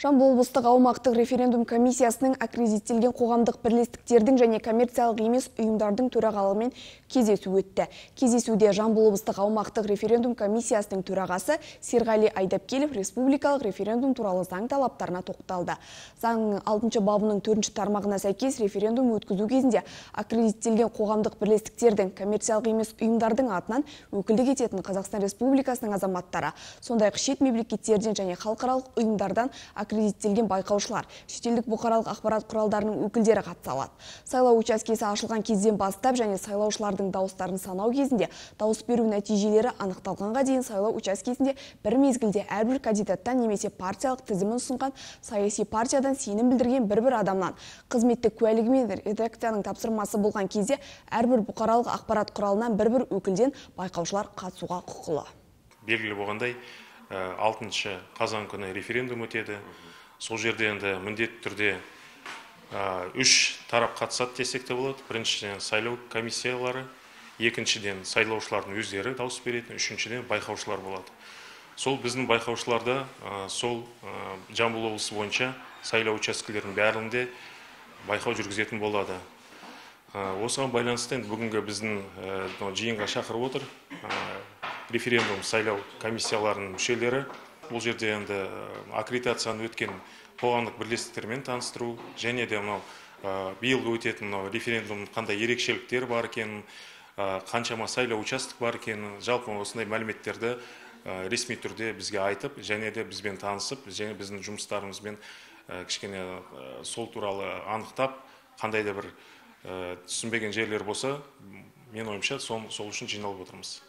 Жамбыл облыстық аумақтық референдум комиссиясының аккредиттелген қоғамдық бірлестіктердің және коммерциялық емес ұйымдардың төрағалығымен кездесу өтті. Кездесуде Жамбыл облыстық аумақтық референдум комиссиясының төрағасы Серғали Айдапкелев республикалық референдум туралы заң талаптарына тоқталды. Заңның 6 бабының 4 тармағына сәйкес референдум өткізу кезінде аккредиттелген қоғамдық бірлестіктердің коммерциялық емес ұйымдардың атынан өкілдік ететін Қазақстан Республикасының азаматтары, сондай-ақ шет мемлекеттерден және халықаралық ұйымдардан аккредиттелген байқаушылар, шетелдік бұқаралық ақпарат құралдарының өкілдері қатыса алады. Сайлау учаскесі ашылған кезден бастап және сайлаушылардың дауыстарын санау кезінде дауыс беру нәтижелері анықталғанға дейін сайлау учаскесінде бір мезгілде әрбір кандидаттан немесе партиялық тізімін ұсынған саяси партиядан сенім білдірген бір-бір адамнан қызметтік куәлігі мен редакцияның тапсырмасы болған кезде әрбір бұқаралық ақпарат құралынан бір-бір өкілден байқаушылар қатысуға құқылы белгілі болғандай алтыншы қазан күні референдум өтеді. Сол жерде енді міндетті түрде үш тарап қатысады десек те болады. Біріншіден сайлау комиссиялары екіншіден сайлаушылардың өздері дауыс беретін үшіншіден байқаушылар болады. Сол біздің байқаушыларда сол жамбыл облысы бойынша сайлау учаскелерінің бәрінде байқау жүргізетін болады. Осыған байланысты енді бүгінгі біздің жиынға шақырып отыр. Референдум сайлау комиссияларының мүшелері бұл жерде енді аккредитацияны өткен қоғамдық бірлестіктермен таныстыру және де мынау биылғы өтетін мынау референдумның қандай ерекшеліктері бар екенін қаншама сайлау участок бар екенін жалпы осындай мәліметтерді ресми түрде бізге айтып және де бізбен танысып және біздің жұмыстарымызбен кішкене сол туралы анықтап қандай да бір түсінбеген жерлер болса мен ойымша сол үшін жиналып отырмыз.